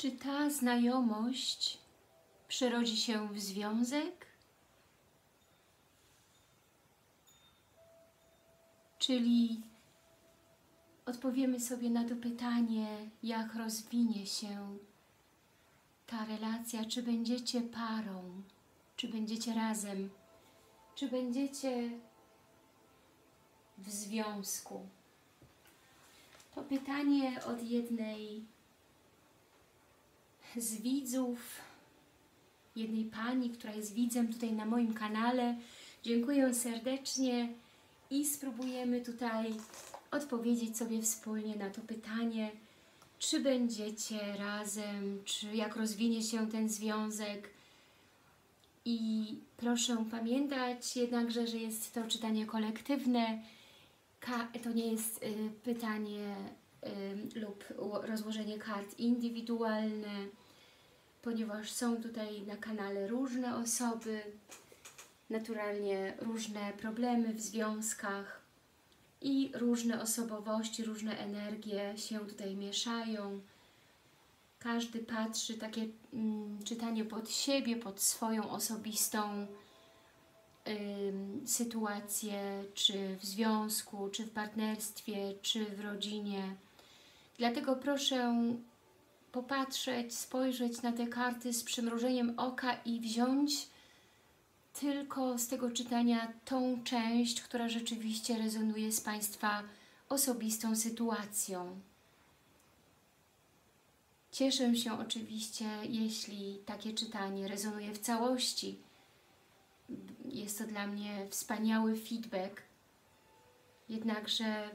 Czy ta znajomość przerodzi się w związek? Czyli odpowiemy sobie na to pytanie, jak rozwinie się ta relacja, czy będziecie parą, czy będziecie razem, czy będziecie w związku. To pytanie od jednej z widzów, jednej pani, która jest widzem tutaj na moim kanale. Dziękuję serdecznie i spróbujemy tutaj odpowiedzieć sobie wspólnie na to pytanie, czy będziecie razem, czy jak rozwinie się ten związek. I proszę pamiętać jednakże, że jest to czytanie kolektywne, to nie jest y, pytanie y, lub rozłożenie kart indywidualne, ponieważ są tutaj na kanale różne osoby, naturalnie różne problemy w związkach i różne osobowości, różne energie się tutaj mieszają. Każdy patrzy takie mm, czytanie pod siebie, pod swoją osobistą sytuację, czy w związku, czy w partnerstwie, czy w rodzinie. Dlatego proszę popatrzeć, spojrzeć na te karty z przymrużeniem oka i wziąć tylko z tego czytania tą część, która rzeczywiście rezonuje z Państwa osobistą sytuacją. Cieszę się oczywiście, jeśli takie czytanie rezonuje w całości. Jest to dla mnie wspaniały feedback. Jednakże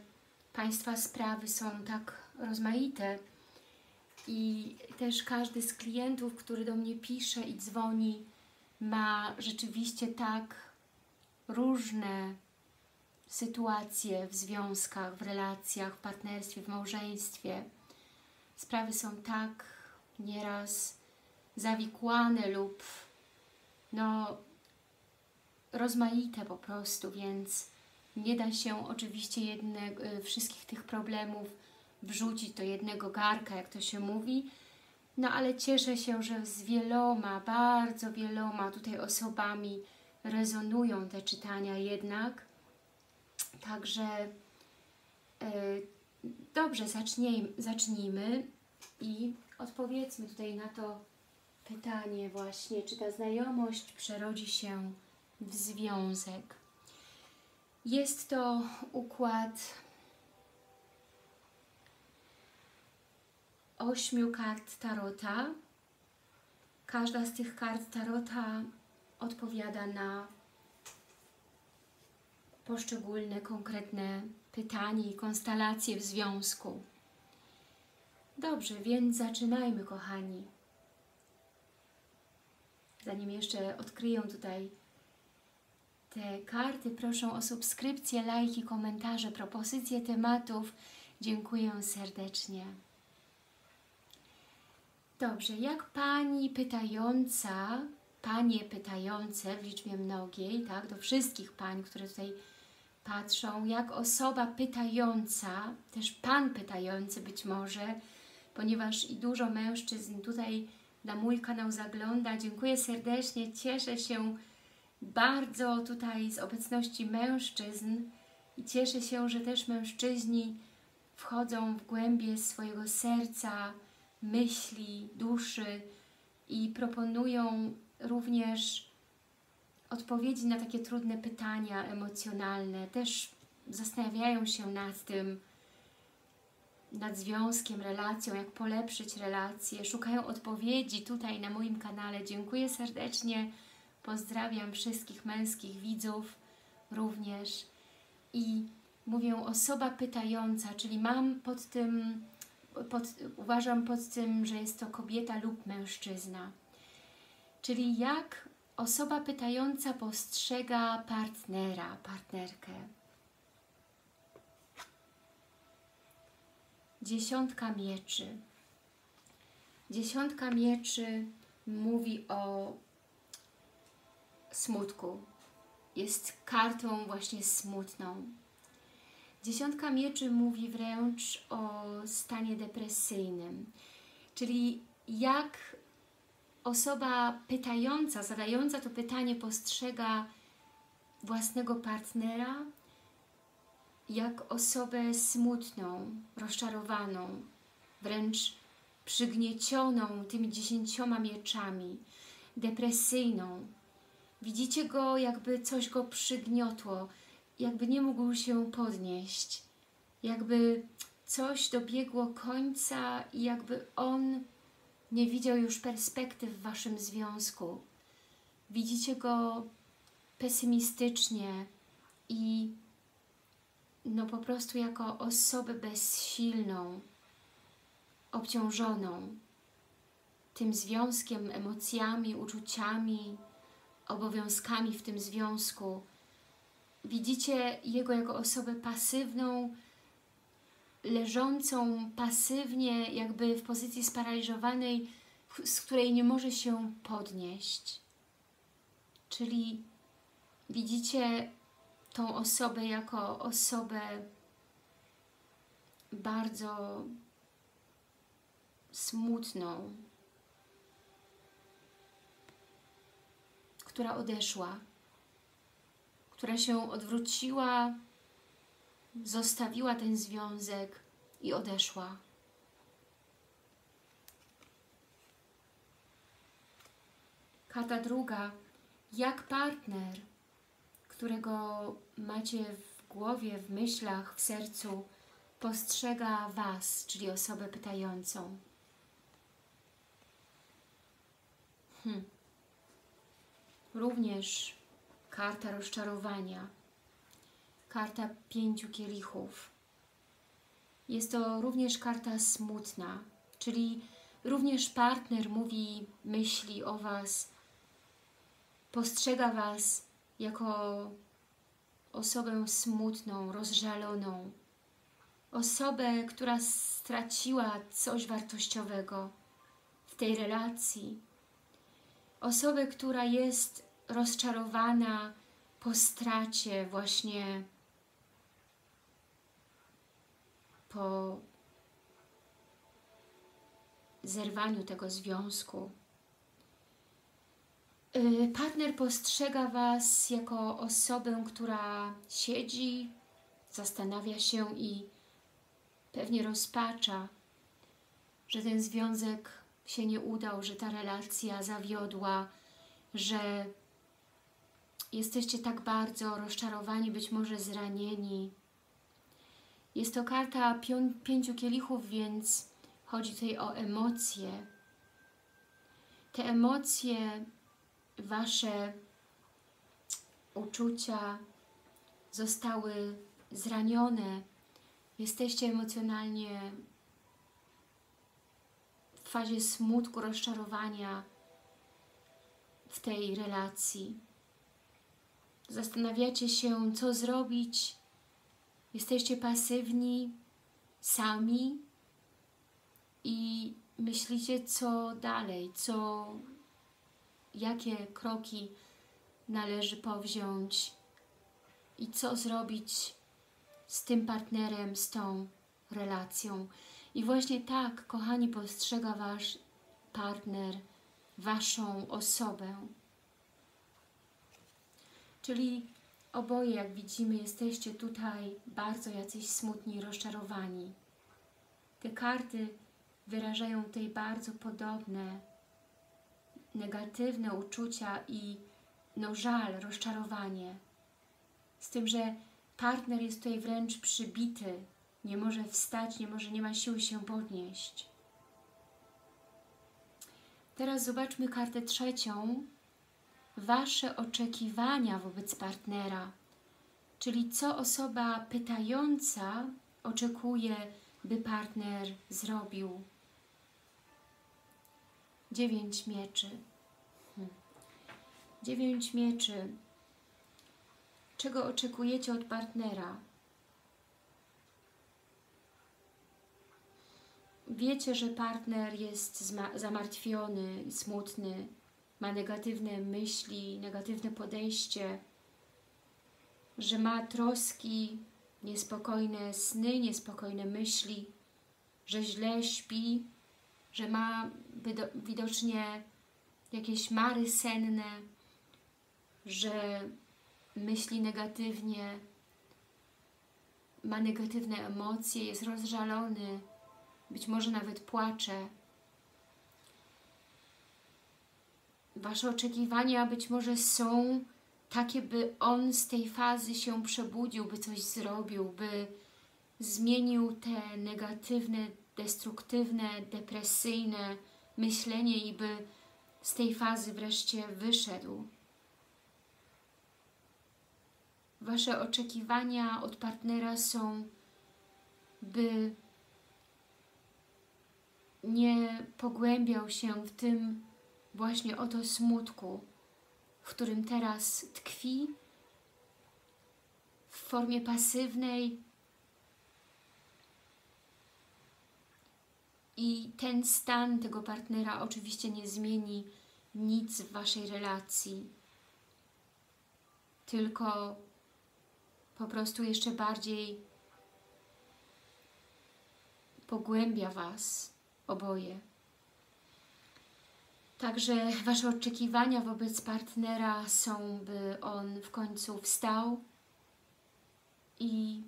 Państwa sprawy są tak rozmaite i też każdy z klientów, który do mnie pisze i dzwoni, ma rzeczywiście tak różne sytuacje w związkach, w relacjach, w partnerstwie, w małżeństwie. Sprawy są tak nieraz zawikłane lub no rozmaite po prostu, więc nie da się oczywiście jedne, y, wszystkich tych problemów wrzucić do jednego garka, jak to się mówi, no ale cieszę się, że z wieloma, bardzo wieloma tutaj osobami rezonują te czytania jednak. Także yy, dobrze, zacznijmy, i odpowiedzmy tutaj na to pytanie właśnie, czy ta znajomość przerodzi się w związek. Jest to układ ośmiu kart Tarota. Każda z tych kart Tarota odpowiada na poszczególne, konkretne pytanie i konstelacje w związku. Dobrze, więc zaczynajmy, kochani. Zanim jeszcze odkryję tutaj te karty, proszę o subskrypcję, lajki, komentarze, propozycje tematów. Dziękuję serdecznie. Dobrze, jak Pani pytająca, Panie pytające w liczbie mnogiej, tak, do wszystkich Pań, które tutaj patrzą, jak osoba pytająca, też Pan pytający być może, ponieważ i dużo mężczyzn tutaj na mój kanał zagląda. Dziękuję serdecznie, cieszę się bardzo tutaj z obecności mężczyzn i cieszę się, że też mężczyźni wchodzą w głębie swojego serca, myśli, duszy i proponują również odpowiedzi na takie trudne pytania emocjonalne. Też zastanawiają się nad tym, nad związkiem, relacją, jak polepszyć relacje. Szukają odpowiedzi tutaj na moim kanale. Dziękuję serdecznie. Pozdrawiam wszystkich męskich widzów również. I mówię osoba pytająca, czyli mam pod tym pod, uważam pod tym, że jest to kobieta lub mężczyzna. Czyli jak osoba pytająca postrzega partnera, partnerkę. Dziesiątka mieczy. Dziesiątka mieczy mówi o smutku. Jest kartą właśnie smutną. Dziesiątka mieczy mówi wręcz o stanie depresyjnym, czyli jak osoba pytająca, zadająca to pytanie postrzega własnego partnera jak osobę smutną, rozczarowaną, wręcz przygniecioną tymi dziesięcioma mieczami, depresyjną. Widzicie go, jakby coś go przygniotło, jakby nie mógł się podnieść, jakby coś dobiegło końca i jakby on nie widział już perspektyw w Waszym związku. Widzicie go pesymistycznie i no po prostu jako osobę bezsilną, obciążoną tym związkiem, emocjami, uczuciami, obowiązkami w tym związku. Widzicie jego jako osobę pasywną, leżącą pasywnie, jakby w pozycji sparaliżowanej, z której nie może się podnieść. Czyli widzicie tą osobę jako osobę bardzo smutną, która odeszła, która się odwróciła, zostawiła ten związek i odeszła. Karta druga. Jak partner, którego macie w głowie, w myślach, w sercu, postrzega Was, czyli osobę pytającą. Hmm. Również karta rozczarowania, karta pięciu kielichów. Jest to również karta smutna, czyli również partner mówi, myśli o Was, postrzega Was jako osobę smutną, rozżaloną, osobę, która straciła coś wartościowego w tej relacji, osobę, która jest rozczarowana po stracie właśnie po zerwaniu tego związku. Y, partner postrzega Was jako osobę, która siedzi, zastanawia się i pewnie rozpacza, że ten związek się nie udał, że ta relacja zawiodła, że jesteście tak bardzo rozczarowani, być może zranieni. Jest to karta pięciu kielichów, więc chodzi tutaj o emocje. Te emocje Wasze uczucia zostały zranione, jesteście emocjonalnie w fazie smutku, rozczarowania w tej relacji. Zastanawiacie się, co zrobić, jesteście pasywni, sami i myślicie, co dalej, co jakie kroki należy powziąć i co zrobić z tym partnerem, z tą relacją. I właśnie tak, kochani, postrzega Wasz partner, Waszą osobę. Czyli oboje, jak widzimy, jesteście tutaj bardzo jacyś smutni rozczarowani. Te karty wyrażają tutaj bardzo podobne negatywne uczucia i no żal, rozczarowanie. Z tym, że partner jest tutaj wręcz przybity, nie może wstać, nie może, nie ma siły się podnieść. Teraz zobaczmy kartę trzecią. Wasze oczekiwania wobec partnera, czyli co osoba pytająca oczekuje, by partner zrobił Dziewięć mieczy. Hmm. Dziewięć mieczy. Czego oczekujecie od partnera? Wiecie, że partner jest zamartwiony, smutny, ma negatywne myśli, negatywne podejście, że ma troski, niespokojne sny, niespokojne myśli, że źle śpi, że ma widocznie jakieś mary senne, że myśli negatywnie, ma negatywne emocje, jest rozżalony, być może nawet płacze. Wasze oczekiwania być może są takie, by on z tej fazy się przebudził, by coś zrobił, by zmienił te negatywne, destruktywne, depresyjne myślenie i by z tej fazy wreszcie wyszedł. Wasze oczekiwania od partnera są, by nie pogłębiał się w tym właśnie oto smutku, w którym teraz tkwi, w formie pasywnej i ten stan tego partnera oczywiście nie zmieni nic w Waszej relacji, tylko po prostu jeszcze bardziej pogłębia Was oboje. Także Wasze oczekiwania wobec partnera są, by on w końcu wstał i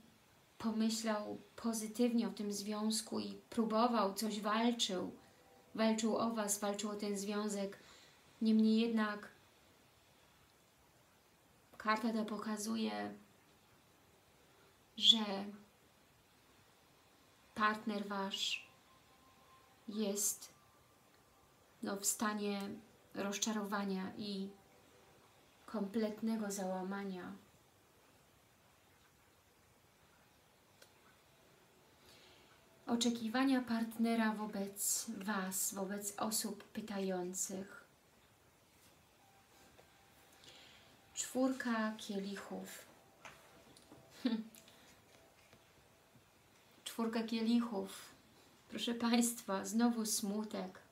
pomyślał pozytywnie o tym związku i próbował, coś walczył, walczył o Was, walczył o ten związek. Niemniej jednak karta ta pokazuje, że partner Wasz jest no, w stanie rozczarowania i kompletnego załamania. Oczekiwania partnera wobec Was, wobec osób pytających. Czwórka kielichów. Czwórka kielichów. Proszę Państwa, znowu smutek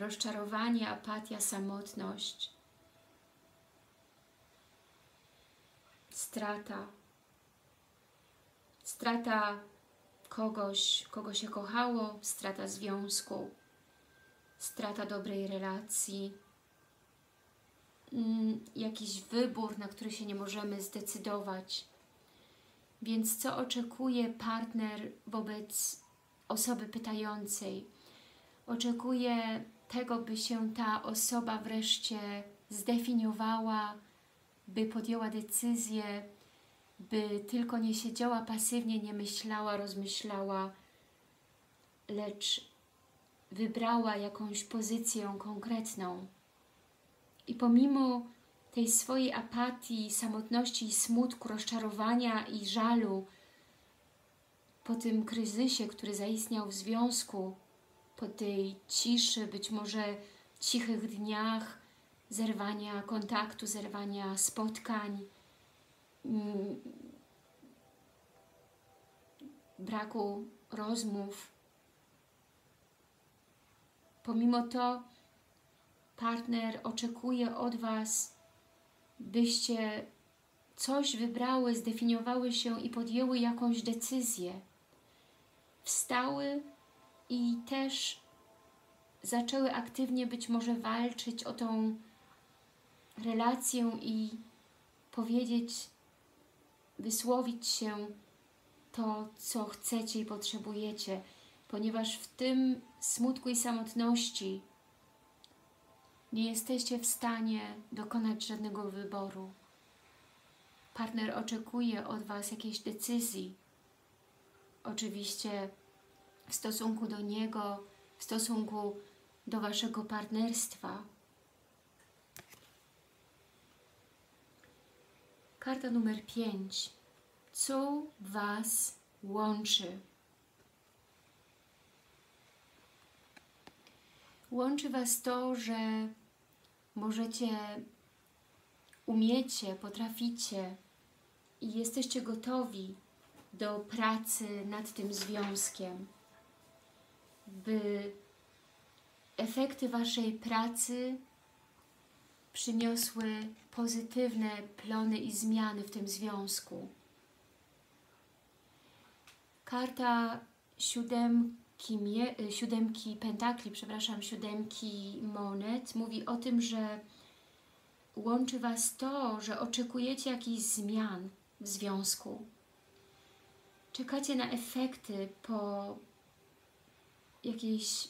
rozczarowanie, apatia, samotność, strata, strata kogoś, kogo się kochało, strata związku, strata dobrej relacji, mm, jakiś wybór, na który się nie możemy zdecydować. Więc co oczekuje partner wobec osoby pytającej? Oczekuje tego, by się ta osoba wreszcie zdefiniowała, by podjęła decyzję, by tylko nie siedziała pasywnie, nie myślała, rozmyślała, lecz wybrała jakąś pozycję konkretną. I pomimo tej swojej apatii, samotności, smutku, rozczarowania i żalu po tym kryzysie, który zaistniał w związku, po tej ciszy, być może cichych dniach, zerwania kontaktu, zerwania spotkań, mm, braku rozmów. Pomimo to partner oczekuje od Was, byście coś wybrały, zdefiniowały się i podjęły jakąś decyzję. Wstały i też zaczęły aktywnie być może walczyć o tą relację i powiedzieć, wysłowić się to, co chcecie i potrzebujecie, ponieważ w tym smutku i samotności nie jesteście w stanie dokonać żadnego wyboru. Partner oczekuje od Was jakiejś decyzji. Oczywiście w stosunku do Niego, w stosunku do Waszego partnerstwa. Karta numer 5. Co Was łączy? Łączy Was to, że możecie, umiecie, potraficie i jesteście gotowi do pracy nad tym związkiem by efekty Waszej pracy przyniosły pozytywne plony i zmiany w tym związku. Karta siódemki siódemki pentakli, przepraszam, siódemki monet, mówi o tym, że łączy Was to, że oczekujecie jakichś zmian w związku. Czekacie na efekty po jakiejś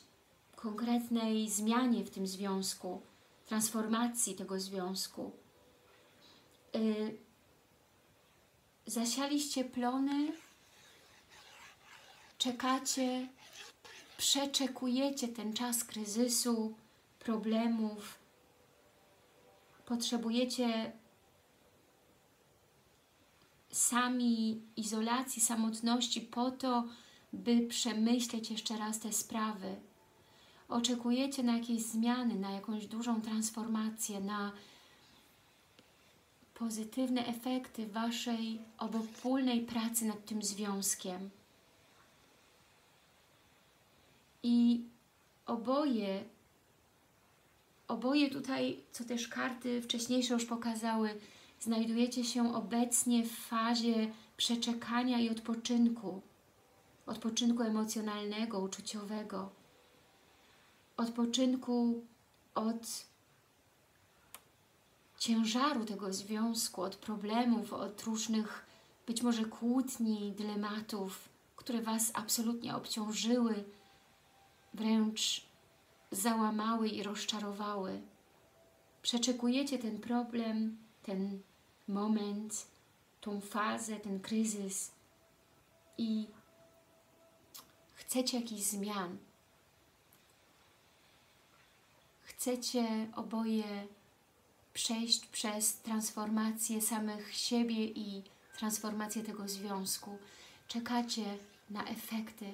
konkretnej zmianie w tym związku, transformacji tego związku. Yy, zasialiście plony, czekacie, przeczekujecie ten czas kryzysu, problemów, potrzebujecie sami izolacji, samotności po to, by przemyśleć jeszcze raz te sprawy. Oczekujecie na jakieś zmiany, na jakąś dużą transformację, na pozytywne efekty Waszej obopólnej pracy nad tym związkiem. I oboje, oboje tutaj, co też karty wcześniejsze już pokazały, znajdujecie się obecnie w fazie przeczekania i odpoczynku. Odpoczynku emocjonalnego, uczuciowego. Odpoczynku od ciężaru tego związku, od problemów, od różnych być może kłótni, dylematów, które Was absolutnie obciążyły, wręcz załamały i rozczarowały. Przeczekujecie ten problem, ten moment, tą fazę, ten kryzys i chcecie jakichś zmian. Chcecie oboje przejść przez transformację samych siebie i transformację tego związku. Czekacie na efekty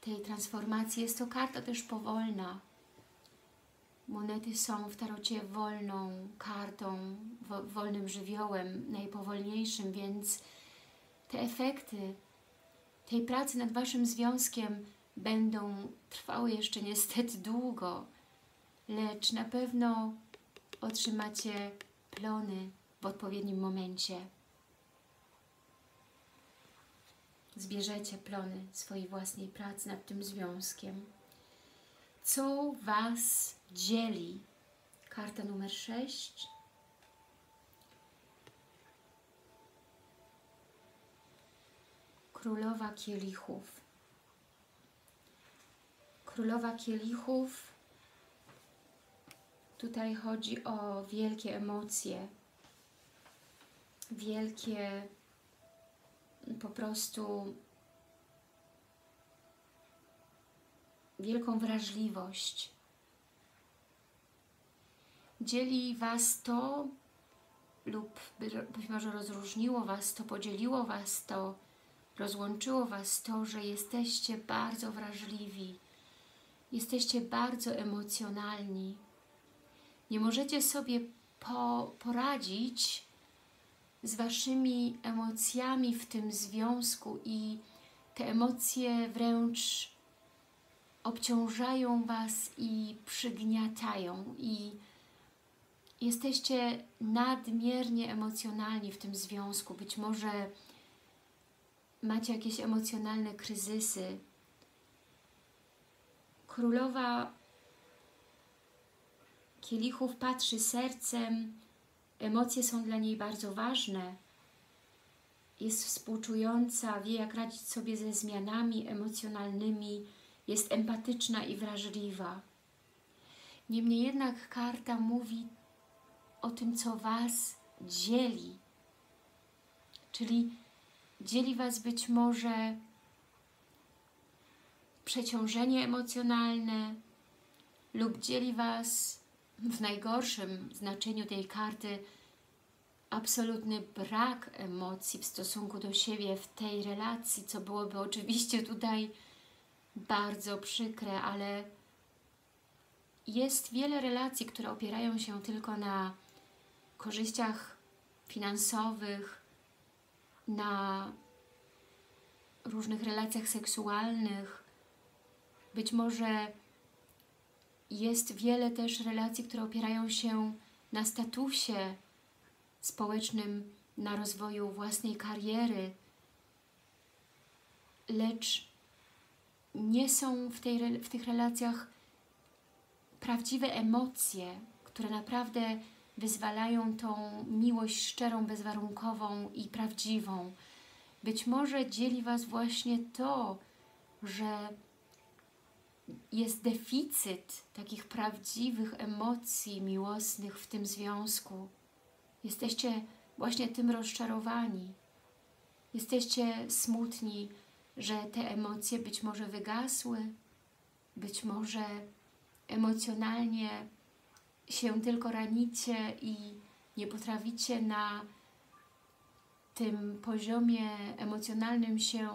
tej transformacji. Jest to karta też powolna. Monety są w tarocie wolną kartą, wolnym żywiołem, najpowolniejszym, więc te efekty tej pracy nad Waszym związkiem będą trwały jeszcze niestety długo, lecz na pewno otrzymacie plony w odpowiednim momencie. Zbierzecie plony swojej własnej pracy nad tym związkiem. Co Was dzieli? Karta numer 6. Królowa Kielichów. Królowa Kielichów Tutaj chodzi o wielkie emocje, wielkie po prostu wielką wrażliwość. Dzieli Was to lub być może rozróżniło Was to, podzieliło Was to, rozłączyło Was to, że jesteście bardzo wrażliwi, jesteście bardzo emocjonalni, nie możecie sobie po, poradzić z Waszymi emocjami w tym związku i te emocje wręcz obciążają Was i przygniatają. I jesteście nadmiernie emocjonalni w tym związku. Być może macie jakieś emocjonalne kryzysy. Królowa kielichów patrzy sercem, emocje są dla niej bardzo ważne, jest współczująca, wie jak radzić sobie ze zmianami emocjonalnymi, jest empatyczna i wrażliwa. Niemniej jednak karta mówi o tym, co Was dzieli, czyli dzieli Was być może przeciążenie emocjonalne lub dzieli Was w najgorszym znaczeniu tej karty absolutny brak emocji w stosunku do siebie w tej relacji, co byłoby oczywiście tutaj bardzo przykre, ale jest wiele relacji, które opierają się tylko na korzyściach finansowych, na różnych relacjach seksualnych, być może jest wiele też relacji, które opierają się na statusie społecznym, na rozwoju własnej kariery, lecz nie są w, tej, w tych relacjach prawdziwe emocje, które naprawdę wyzwalają tą miłość szczerą, bezwarunkową i prawdziwą. Być może dzieli Was właśnie to, że jest deficyt takich prawdziwych emocji miłosnych w tym związku. Jesteście właśnie tym rozczarowani. Jesteście smutni, że te emocje być może wygasły, być może emocjonalnie się tylko ranicie i nie potraficie na tym poziomie emocjonalnym się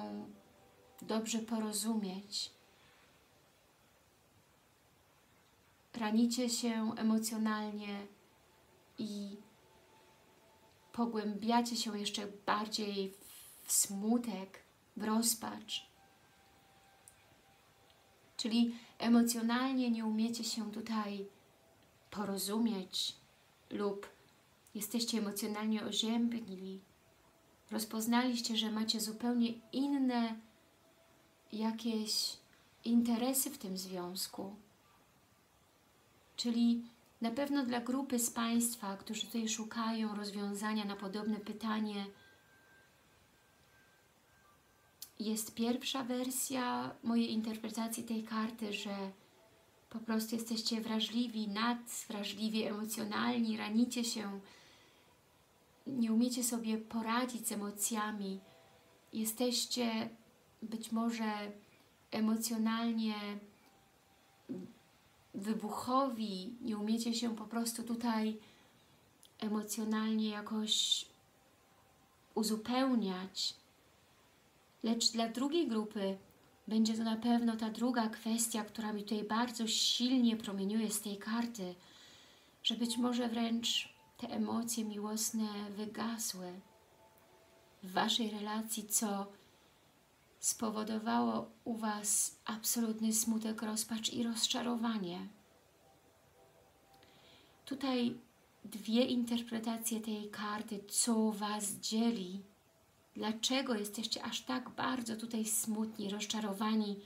dobrze porozumieć. Ranicie się emocjonalnie i pogłębiacie się jeszcze bardziej w smutek, w rozpacz. Czyli emocjonalnie nie umiecie się tutaj porozumieć lub jesteście emocjonalnie oziębli, rozpoznaliście, że macie zupełnie inne jakieś interesy w tym związku. Czyli na pewno dla grupy z Państwa, którzy tutaj szukają rozwiązania na podobne pytanie, jest pierwsza wersja mojej interpretacji tej karty, że po prostu jesteście wrażliwi, nadwrażliwi, emocjonalni, ranicie się, nie umiecie sobie poradzić z emocjami, jesteście być może emocjonalnie wybuchowi, nie umiecie się po prostu tutaj emocjonalnie jakoś uzupełniać. Lecz dla drugiej grupy będzie to na pewno ta druga kwestia, która mi tutaj bardzo silnie promieniuje z tej karty, że być może wręcz te emocje miłosne wygasły w Waszej relacji, co spowodowało u Was absolutny smutek, rozpacz i rozczarowanie. Tutaj dwie interpretacje tej karty, co Was dzieli, dlaczego jesteście aż tak bardzo tutaj smutni, rozczarowani,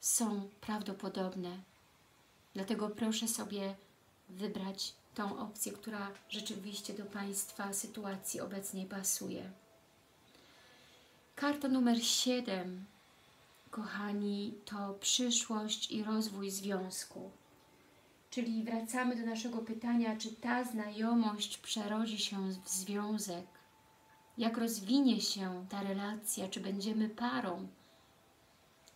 są prawdopodobne. Dlatego proszę sobie wybrać tą opcję, która rzeczywiście do Państwa sytuacji obecnej pasuje. Karta numer 7, kochani, to przyszłość i rozwój związku. Czyli wracamy do naszego pytania, czy ta znajomość przerodzi się w związek? Jak rozwinie się ta relacja? Czy będziemy parą?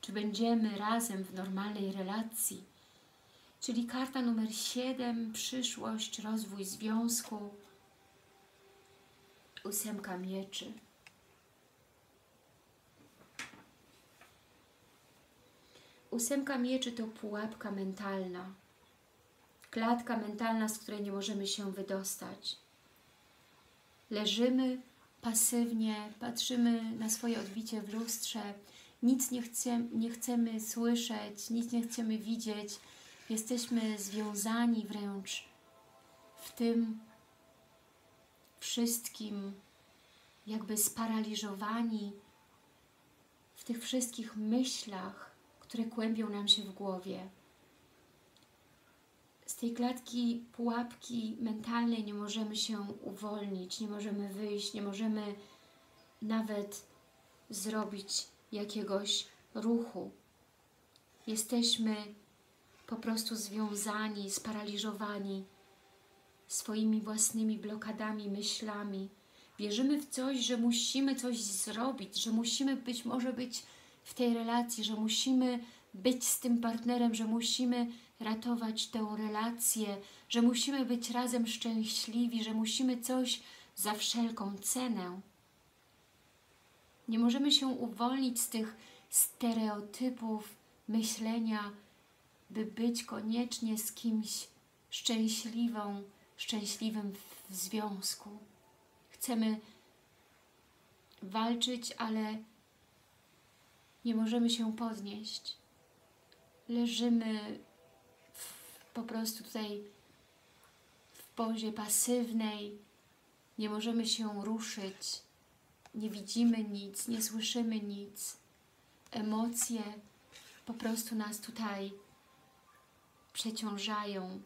Czy będziemy razem w normalnej relacji? Czyli karta numer 7, przyszłość, rozwój związku, ósemka mieczy. Ósemka mieczy to pułapka mentalna, klatka mentalna, z której nie możemy się wydostać. Leżymy pasywnie, patrzymy na swoje odbicie w lustrze, nic nie, chce, nie chcemy słyszeć, nic nie chcemy widzieć, jesteśmy związani wręcz w tym wszystkim, jakby sparaliżowani w tych wszystkich myślach, które kłębią nam się w głowie. Z tej klatki pułapki mentalnej nie możemy się uwolnić, nie możemy wyjść, nie możemy nawet zrobić jakiegoś ruchu. Jesteśmy po prostu związani, sparaliżowani swoimi własnymi blokadami, myślami. Wierzymy w coś, że musimy coś zrobić, że musimy być może być w tej relacji, że musimy być z tym partnerem, że musimy ratować tę relację, że musimy być razem szczęśliwi, że musimy coś za wszelką cenę. Nie możemy się uwolnić z tych stereotypów myślenia, by być koniecznie z kimś szczęśliwą, szczęśliwym w związku. Chcemy walczyć, ale nie możemy się podnieść. Leżymy w, po prostu tutaj w pozie pasywnej, nie możemy się ruszyć, nie widzimy nic, nie słyszymy nic. emocje po prostu nas tutaj przeciążają.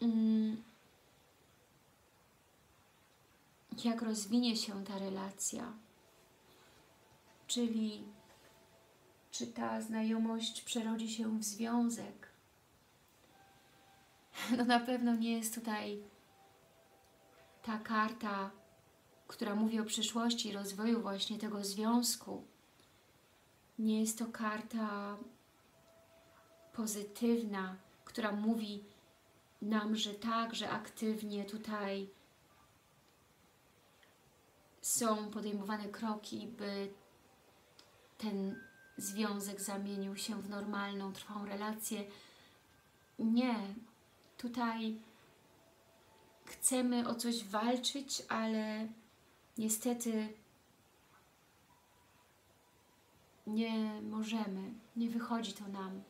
Mm. Jak rozwinie się ta relacja? Czyli czy ta znajomość przerodzi się w związek? No na pewno nie jest tutaj ta karta, która mówi o przyszłości i rozwoju właśnie tego związku. Nie jest to karta pozytywna, która mówi nam, że tak, że aktywnie tutaj są podejmowane kroki, by ten związek zamienił się w normalną, trwałą relację. Nie. Tutaj chcemy o coś walczyć, ale niestety nie możemy, nie wychodzi to nam.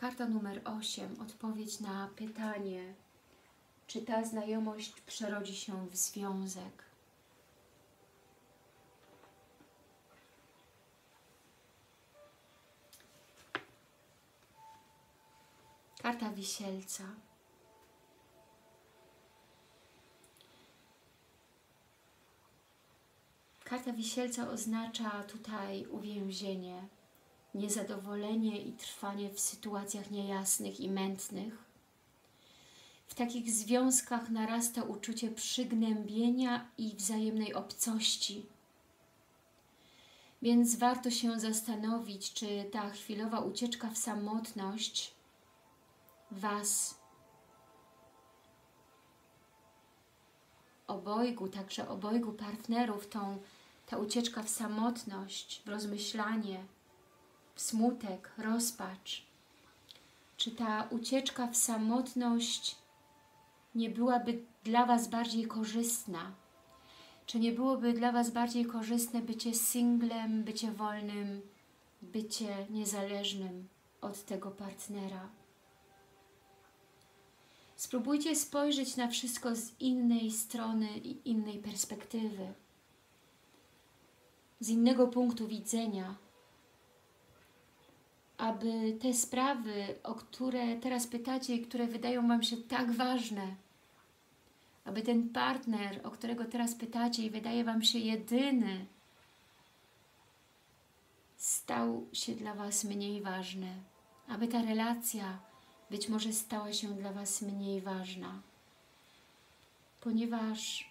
Karta numer 8. Odpowiedź na pytanie, czy ta znajomość przerodzi się w związek. Karta wisielca. Karta wisielca oznacza tutaj uwięzienie, niezadowolenie i trwanie w sytuacjach niejasnych i mętnych. W takich związkach narasta uczucie przygnębienia i wzajemnej obcości. Więc warto się zastanowić, czy ta chwilowa ucieczka w samotność Was obojgu, także obojgu partnerów, tą, ta ucieczka w samotność, w rozmyślanie, smutek, rozpacz. Czy ta ucieczka w samotność nie byłaby dla Was bardziej korzystna? Czy nie byłoby dla Was bardziej korzystne bycie singlem, bycie wolnym, bycie niezależnym od tego partnera? Spróbujcie spojrzeć na wszystko z innej strony i innej perspektywy, z innego punktu widzenia, aby te sprawy, o które teraz pytacie i które wydają Wam się tak ważne, aby ten partner, o którego teraz pytacie i wydaje Wam się jedyny, stał się dla Was mniej ważny, aby ta relacja być może stała się dla Was mniej ważna, ponieważ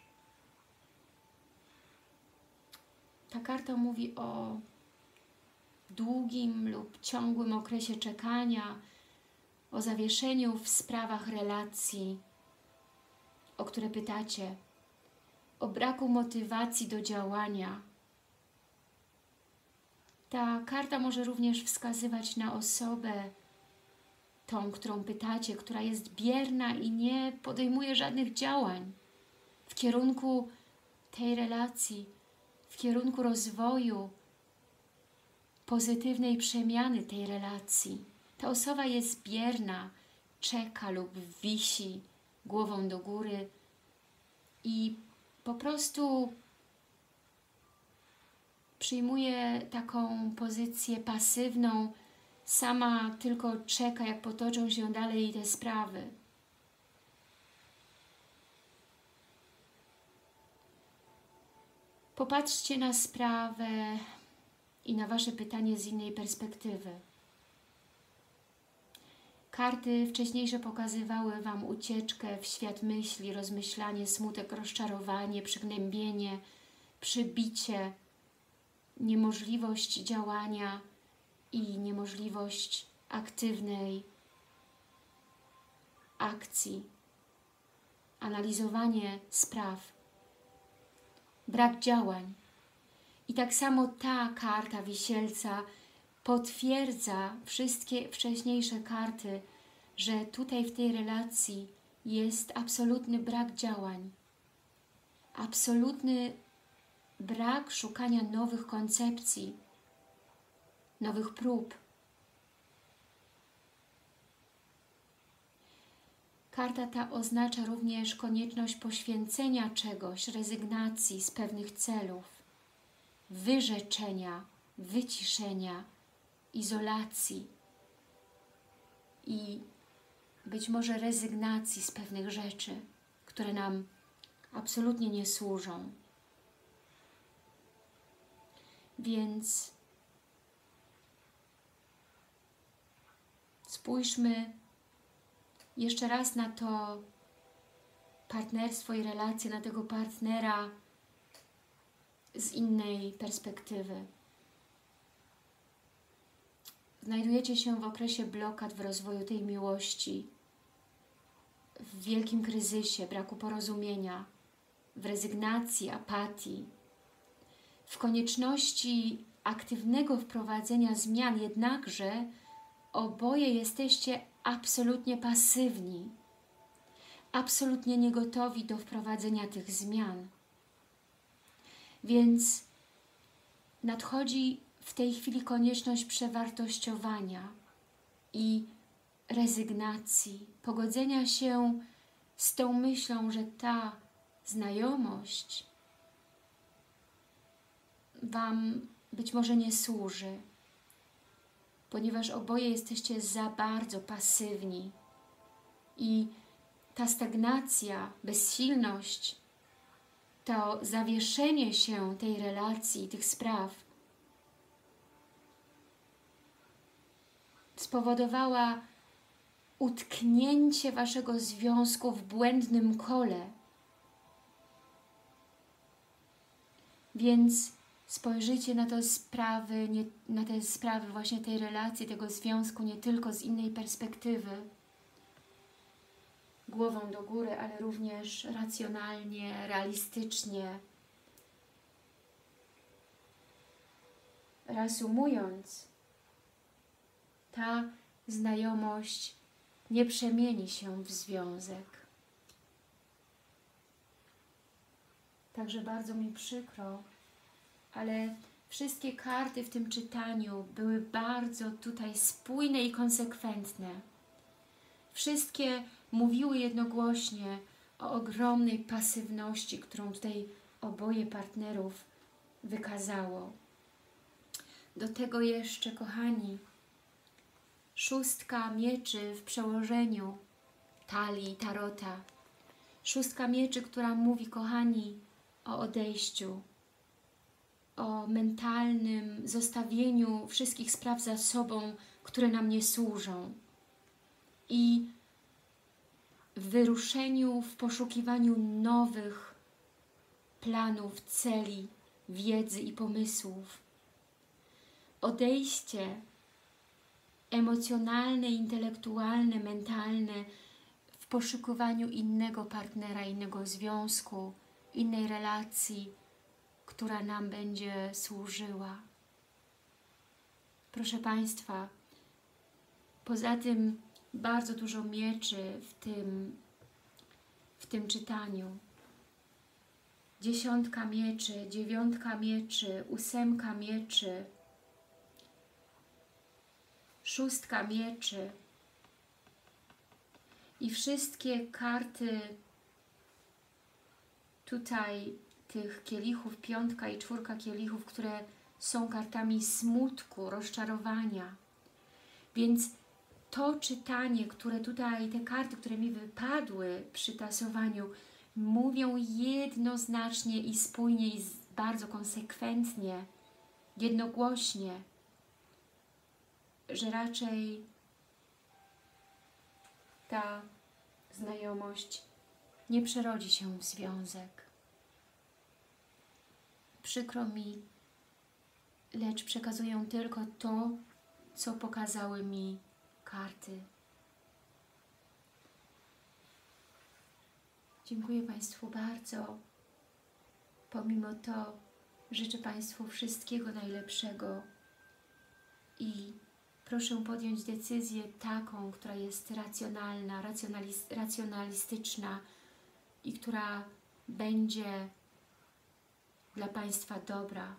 ta karta mówi o długim lub ciągłym okresie czekania, o zawieszeniu w sprawach relacji, o które pytacie, o braku motywacji do działania. Ta karta może również wskazywać na osobę, tą, którą pytacie, która jest bierna i nie podejmuje żadnych działań w kierunku tej relacji, w kierunku rozwoju, pozytywnej przemiany tej relacji. Ta osoba jest bierna, czeka lub wisi głową do góry i po prostu przyjmuje taką pozycję pasywną, sama tylko czeka, jak potoczą się dalej te sprawy. Popatrzcie na sprawę i na Wasze pytanie z innej perspektywy. Karty wcześniejsze pokazywały Wam ucieczkę w świat myśli, rozmyślanie, smutek, rozczarowanie, przygnębienie, przybicie, niemożliwość działania, i niemożliwość aktywnej akcji, analizowanie spraw, brak działań. I tak samo ta karta wisielca potwierdza wszystkie wcześniejsze karty, że tutaj w tej relacji jest absolutny brak działań, absolutny brak szukania nowych koncepcji, nowych prób. Karta ta oznacza również konieczność poświęcenia czegoś, rezygnacji z pewnych celów wyrzeczenia, wyciszenia, izolacji i być może rezygnacji z pewnych rzeczy, które nam absolutnie nie służą. Więc spójrzmy jeszcze raz na to partnerstwo i relacje, na tego partnera z innej perspektywy. Znajdujecie się w okresie blokad w rozwoju tej miłości, w wielkim kryzysie, braku porozumienia, w rezygnacji, apatii, w konieczności aktywnego wprowadzenia zmian, jednakże oboje jesteście absolutnie pasywni, absolutnie niegotowi do wprowadzenia tych zmian. Więc nadchodzi w tej chwili konieczność przewartościowania i rezygnacji, pogodzenia się z tą myślą, że ta znajomość Wam być może nie służy, ponieważ oboje jesteście za bardzo pasywni i ta stagnacja, bezsilność, to zawieszenie się tej relacji, tych spraw spowodowała utknięcie Waszego związku w błędnym kole. Więc spojrzyjcie na sprawy, nie, na te sprawy właśnie tej relacji, tego związku nie tylko z innej perspektywy, głową do góry, ale również racjonalnie, realistycznie. Reasumując, ta znajomość nie przemieni się w związek. Także bardzo mi przykro, ale wszystkie karty w tym czytaniu były bardzo tutaj spójne i konsekwentne. Wszystkie mówiły jednogłośnie o ogromnej pasywności, którą tutaj oboje partnerów wykazało. Do tego jeszcze, kochani, szóstka mieczy w przełożeniu talii tarota. Szóstka mieczy, która mówi, kochani, o odejściu, o mentalnym zostawieniu wszystkich spraw za sobą, które nam nie służą i w wyruszeniu, w poszukiwaniu nowych planów, celi, wiedzy i pomysłów. Odejście emocjonalne, intelektualne, mentalne w poszukiwaniu innego partnera, innego związku, innej relacji, która nam będzie służyła. Proszę Państwa, poza tym bardzo dużo mieczy w tym, w tym czytaniu. Dziesiątka mieczy, dziewiątka mieczy, ósemka mieczy, szóstka mieczy i wszystkie karty tutaj tych kielichów, piątka i czwórka kielichów, które są kartami smutku, rozczarowania. Więc to czytanie, które tutaj, te karty, które mi wypadły przy tasowaniu, mówią jednoznacznie i spójnie i bardzo konsekwentnie, jednogłośnie, że raczej ta znajomość nie przerodzi się w związek. Przykro mi, lecz przekazuję tylko to, co pokazały mi karty. Dziękuję Państwu bardzo. Pomimo to życzę Państwu wszystkiego najlepszego i proszę podjąć decyzję taką, która jest racjonalna, racjonalistyczna i która będzie dla Państwa dobra.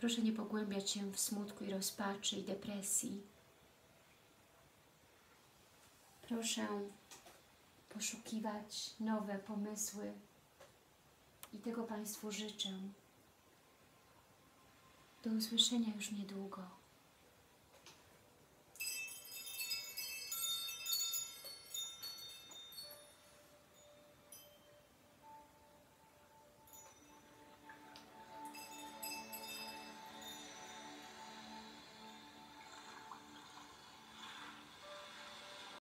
Proszę nie pogłębiać się w smutku i rozpaczy i depresji. Proszę poszukiwać nowe pomysły i tego Państwu życzę. Do usłyszenia już niedługo.